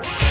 Yeah.